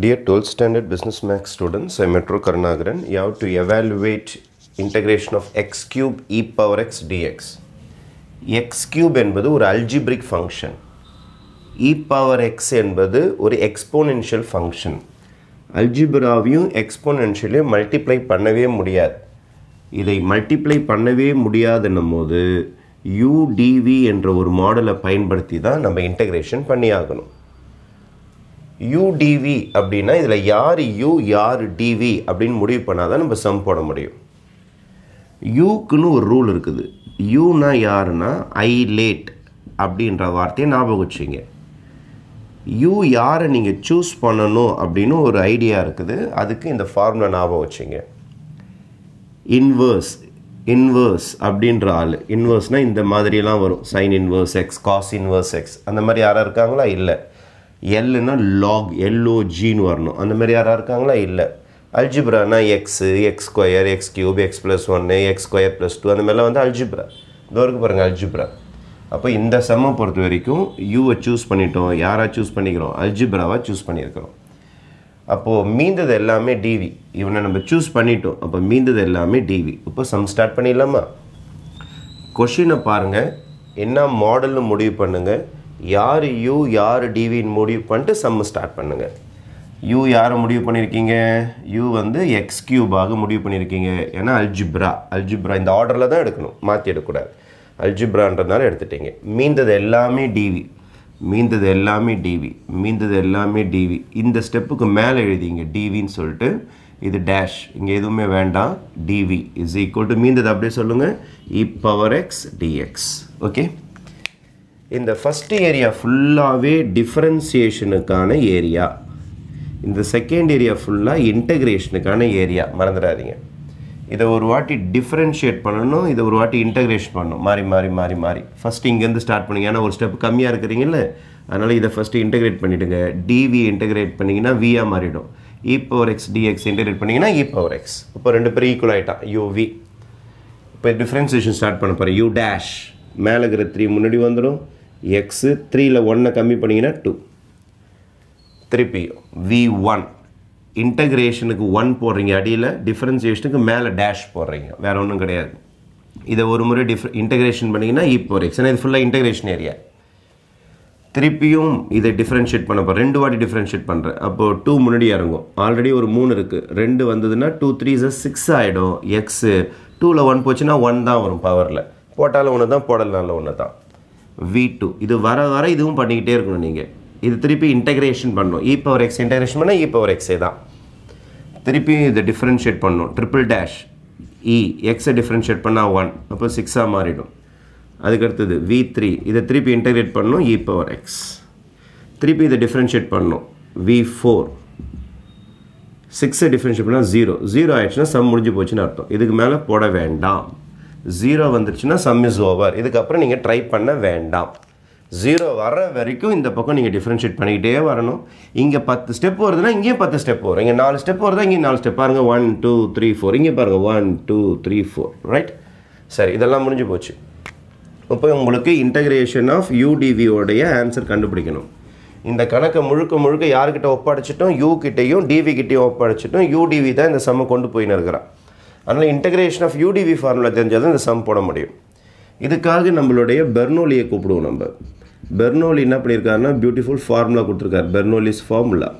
Dear 12th standard business max students, I'm Metro Karnagaran. You have to evaluate integration of x cube e power x dx. x cube என்பது ஒரு algebraic function. e power x என்பது ஒரு exponential function. அல்ஜிப்ராவையும் எக்ஸ்போனென்ஷியலையும் multiply பண்ணவே முடியாது இதை multiply பண்ணவே முடியாதுன்னும் போது யூடிவி என்ற ஒரு மாடலை பயன்படுத்தி தான் நம்ம இன்டகிரேஷன் பண்ணி ஆகணும் யூடிவி அப்படின்னா இதில் யார் யூ யார் டிவி அப்படின்னு முடிவு பண்ணால் தான் நம்ம சம் போட முடியும். யூக்குன்னு ஒரு ரூல் இருக்குது. யூனா யாருன்னா ஐ லேட் அப்படின்ற வார்த்தையை ஞாபகம் வச்சுங்க யூ யாரை நீங்கள் சூஸ் பண்ணணும் அப்படின்னு ஒரு ஐடியா இருக்குது. அதுக்கு இந்த ஃபார்முலா ஞாபகம் வச்சுங்க இன்வர்ஸ் இன்வர்ஸ் அப்படின்ற ஆள். இன்வர்ஸ்னால் இந்த மாதிரியெல்லாம் வரும். Sine inverse x cos inverse x அந்த மாதிரி யாராக இருக்காங்களா? இல்லை. எல்லுன்னா லாக் எல்ஓஜின்னு வரணும். அந்த மாதிரி யாராக இருக்காங்களா? இல்லை. அல்ஜிப்ரானா x x square x cube x plus ஒன்று எக்ஸ் ஸ்கொயர் ப்ளஸ் டூ அந்த மாதிரிலாம் வந்து அல்ஜிப்ரா இதோ இருக்கு பாருங்கள் அல்ஜிப்ரா அப்போ இந்த செம்மை பொறுத்த வரைக்கும் யூவை சூஸ் பண்ணிட்டோம். யாராக சூஸ் பண்ணிக்கிறோம்? அல்ஜிப்ராவாக சூஸ் பண்ணியிருக்கிறோம். அப்போது மீந்தது எல்லாமே டிவி இவனை நம்ம சூஸ் பண்ணிட்டோம். அப்போ மீந்தது எல்லாமே டிவி இப்போ சம் ஸ்டார்ட் பண்ணிடலாமா? கொஷினை பாருங்கள் என்ன மாடல்னு முடிவு பண்ணுங்கள் யார் யூ யார் டிவின்னு முடிவு பண்ணிட்டு சம்மு ஸ்டார்ட் பண்ணுங்கள் யூ யாரை முடிவு பண்ணியிருக்கீங்க யூ வந்து எக்ஸ் கியூபாக முடிவு பண்ணியிருக்கீங்க ஏன்னா அல்ஜிப்ரா அல்ஜிப்ரா இந்த ஆர்டரில் தான் எடுக்கணும். மாற்றி எடுக்கக்கூடாது. அல்ஜிப்ரான்றதுனால எடுத்துட்டீங்க. மீந்தது எல்லாமே டிவி மீந்தது எல்லாமே டிவி மீந்தது எல்லாமே டிவி இந்த ஸ்டெப்புக்கு மேலே எழுதிங்க. டிவின்னு சொல்லிட்டு இது டேஷ் இங்கே எதுவுமே வேண்டாம். D v is equal to மீந்தது அப்படியே சொல்லுங்கள் e e power x d x okay இந்த ஃபஸ்ட் ஏரியா ஃபுல்லாகவே டிஃப்ரென்சியேஷனுக்கான ஏரியா இந்த செகண்ட் ஏரியா ஃபுல்லாக இன்டகிரேஷனுக்கான ஏரியா மறந்துடாதீங்க. இதை ஒரு வாட்டி டிஃப்ரென்ஷியேட் பண்ணணும் இதை ஒரு வாட்டி இன்டகிரேஷன் பண்ணணும். மாறி மாறி மாறி மாறி. ஃபஸ்ட்டு இங்கேருந்து ஸ்டார்ட் பண்ணுங்க. ஏன்னா ஒரு ஸ்டெப் கம்மியாக இருக்கிறீங்கல்ல அதனால் இதை ஃபஸ்ட்டு இன்டகிரேட் பண்ணிவிடுங்க டிவி இன்டகிரேட் பண்ணிங்கன்னா வியாக மாறிடும். E power x d x integrate பண்ணிங்கன்னா இ பவர் எக்ஸ் இப்போ ரெண்டு பேரும் ஈக்குவல் ஆகிட்டான் யூவி இப்போ டிஃப்ரென்சியேஷன் ஸ்டார்ட் பண்ண போகிறேன் யூ டேஷ் மேலே இருக்கிற த்ரீ முன்னாடி வந்துடும். எக்ஸு த்ரீயில் ஒன்றை கம்மி பண்ணிங்கன்னா டூ திருப்பி வி ஒன் இன்டகிரேஷனுக்கு ஒன் போடுறீங்க. அடியில் டிஃப்ரென்சியேஷனுக்கு மேலே டேஷ் போடுறீங்க. வேறு ஒன்றும் கிடையாது. இதை ஒரு முறை டிஃப் இன்டகிரேஷன் பண்ணிங்கன்னா இப்போ எக்ஸ் ஏன்னா இது ஃபுல்லாக இன்டகிரேஷன் ஏரியா திருப்பியும் இதை டிஃப்ரென்ஷியேட் பண்ண போகிறேன் ரெண்டு வாட்டி டிஃப்ரென்ஷியேட் பண்ணுறேன் அப்போது டூ முன்னாடி இறங்கும். ஆல்ரெடி ஒரு மூணு இருக்குது ரெண்டு வந்ததுன்னா டூ த்ரீ சிக்ஸ் ஆகிடும் எக்ஸு டூவில் ஒன் போச்சுன்னா ஒன் தான் வரும் பவரில் போட்டாலும் ஒன்று தான் போடலாம் ஒன்று தான் வி டூ இது வர வர இதுவும் பண்ணிக்கிட்டே இருக்கணும் நீங்கள் இது திருப்பி இன்டகிரேஷன் பண்ணணும் இ பவர் எக்ஸ் இன்டகிரேஷன் பண்ணால் இ பவர் எக்ஸே தான். திருப்பி இதை டிஃப்ரென்ஷியேட் பண்ணணும் ட்ரிபிள் டேஷ் இ எக்ஸை டிஃப்ரென்ஷியேட் பண்ணால் ஒன் அப்போ சிக்ஸாக மாறிடும். அதுக்கடுத்தது வி த்ரீ இதை திருப்பி இன்டகிரேட் பண்ணணும் இ பவர் எக்ஸ் திருப்பி இதை டிஃப்ரென்ஷியேட் பண்ணணும் வி ஃபோர் சிக்ஸை டிஃப்ரென்ஷியேட் பண்ணால் ஜீரோ ஜீரோ ஆயிடுச்சுன்னா சம் முடிஞ்சு போச்சுன்னு அர்த்தம். இதுக்கு மேலே போட வேண்டாம். ஜீரோ வந்துருச்சுன்னா சம் இஸ் ஓவர் இதுக்கப்புறம் நீங்கள் ட்ரை பண்ண வேண்டாம். ஜீரோ வர வரைக்கும் இந்த பக்கம் நீங்கள் டிஃப்ரென்ஷியேட் பண்ணிக்கிட்டே வரணும். இங்கே பத்து ஸ்டெப் வருதுன்னா இங்கேயும் பத்து ஸ்டெப் வரும். இங்கே நாலு ஸ்டெப் வருதா இங்கே நாலு ஸ்டெப் பாருங்கள் ஒன் டூ த்ரீ ஃபோர் இங்கே பாருங்கள் one two three four right சரி இதெல்லாம் முடிஞ்சு போச்சு. இப்போ உங்களுக்கு இன்டகிரேஷன் ஆஃப் யூடிவியோடைய ஆன்சர் கண்டுபிடிக்கணும். இந்த கணக்கை முழுக்க முழுக்க யார்கிட்ட ஒப்படைச்சிட்டோம்? யூ கிட்டையும் டிவி கிட்டையும் ஒப்படைச்சிட்டோம். யூடிவி தான் இந்த சம்மை கொண்டு போயின்னு இருக்கிறான் அதனால் இன்டகிரேஷன் ஆஃப் யூடிவி ஃபார்முலா தெரிஞ்சால் தான் இந்த சம் போட முடியும். இதுக்காக நம்மளுடைய பெர்னோலியை கூப்பிடுவோம் நம்ம. பெர்னோலி என்ன பண்ணியிருக்காருன்னா பியூட்டிஃபுல் ஃபார்முலா கொடுத்துருக்காரு. பெர்னோலிஸ் ஃபார்முலா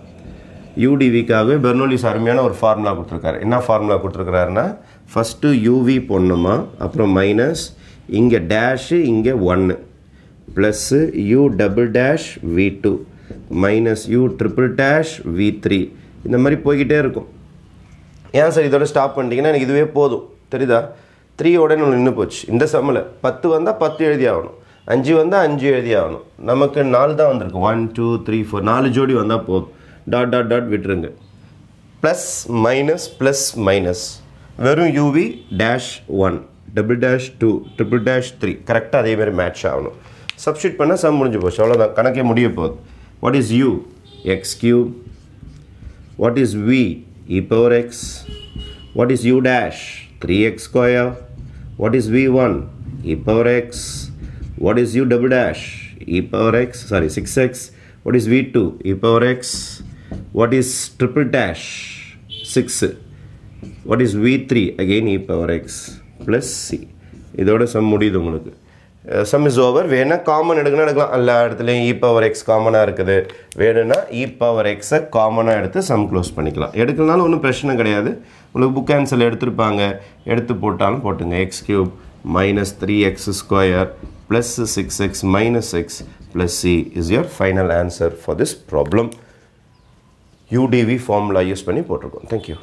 யூடிவிக்காகவே பெர்னோலிஸ் அருமையான ஒரு ஃபார்முலா கொடுத்துருக்காரு. என்ன ஃபார்முலா கொடுத்துருக்காருன்னா ஃபஸ்ட்டு யூவி பொண்ணுமா அப்புறம் மைனஸ் இங்கே டேஷு இங்கே ஒன்று plus u double dash v two minus u triple dash v three இந்த மாதிரி போய்கிட்டே இருக்கும். ஏன் சார் இதோட ஸ்டாப் பண்ணிட்டீங்கன்னா எனக்கு இதுவே போதும். தெரியுதா? த்ரீயோட ஒன்று நின்று போச்சு. இந்த சம்மில் பத்து வந்தால் பத்து எழுதி ஆகணும். அஞ்சு வந்தால் அஞ்சு எழுதி ஆகணும். நமக்கு நாலு தான் வந்திருக்கு. ஒன் டூ த்ரீ ஃபோர் நாலு ஜோடி வந்தால் போதும். டாட் டாட் டாட் விட்டுருங்க. ப்ளஸ் மைனஸ் ப்ளஸ் மைனஸ் வெறும் u v dash one double dash two triple dash three கரெக்டாக அதேமாதிரி மேட்ச் ஆகணும். சப்ஸ்டியூட் பண்ணால் சம் முடிஞ்சு போச்சு. அவ்வளோதான் கணக்கே முடிய போகுது. What is u x cube what is v e power x what is u dash three x square what is v one e power x what is u double dash e power x sorry six x what is v two e power x what is triple dash six what is v three again e power x plus c இதோட sum முடியுது உங்களுக்கு sum is over வேணால் common எடுக்கணும் எடுக்கலாம். எல்லா இடத்துலையும் இ power X காமனாக இருக்குது. வேணும்னா இ பவர் எக்ஸை காமனாக எடுத்து சம் க்ளோஸ் பண்ணிக்கலாம். எடுக்கலனாலும் ஒன்றும் பிரச்சனை கிடையாது. உங்களுக்கு புக் ஆன்சர் எடுத்திருப்பாங்க. எடுத்து போட்டாலும் போட்டுங்க. X cube minus three x square plus six x minus x plus c is your final answer for this problem u d v formula use பண்ணி போட்டிருக்கோம். Thank you